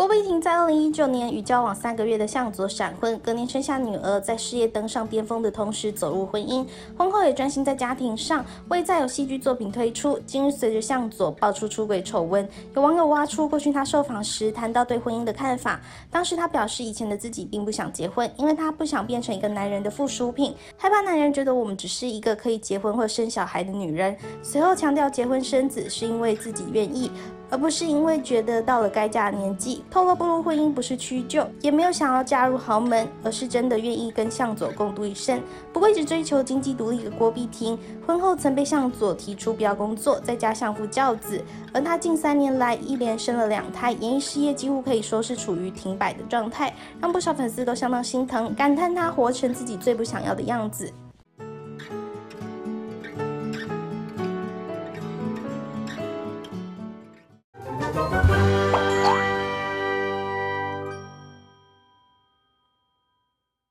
郭碧婷在二零一九年与交往三个月的向佐闪婚，隔年生下女儿，在事业登上巅峰的同时走入婚姻。婚后也专心在家庭上，未再有戏剧作品推出。今日随着向佐爆出出轨丑闻，有网友挖出过去他受访时谈到对婚姻的看法。当时他表示，以前的自己并不想结婚，因为他不想变成一个男人的附属品，害怕男人觉得我们只是一个可以结婚或生小孩的女人。随后强调，结婚生子是因为自己愿意。而不是因为觉得到了该嫁的年纪，透露步入婚姻不是屈就，也没有想要嫁入豪门，而是真的愿意跟向佐共度一生。不过一直追求经济独立的郭碧婷，婚后曾被向佐提出不要工作，在家相夫教子。而她近三年来一连生了两胎，演艺事业几乎可以说是处于停摆的状态，让不少粉丝都相当心疼，感叹她活成自己最不想要的样子。